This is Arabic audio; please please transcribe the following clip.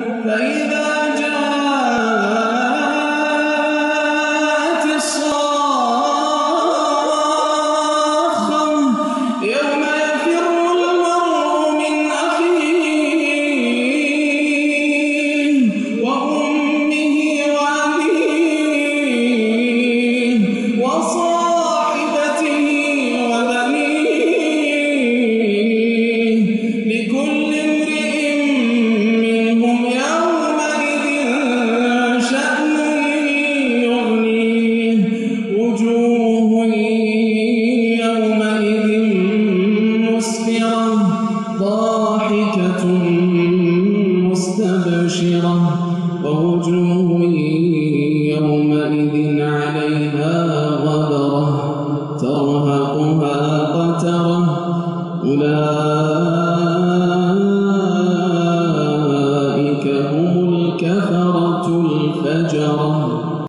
فإذا جاءت مسفرة ضاحكة مستبشرة ووجوه يومئذ عليها غبرة ترهقها قترة أولئك هم الكفرة الفجرة.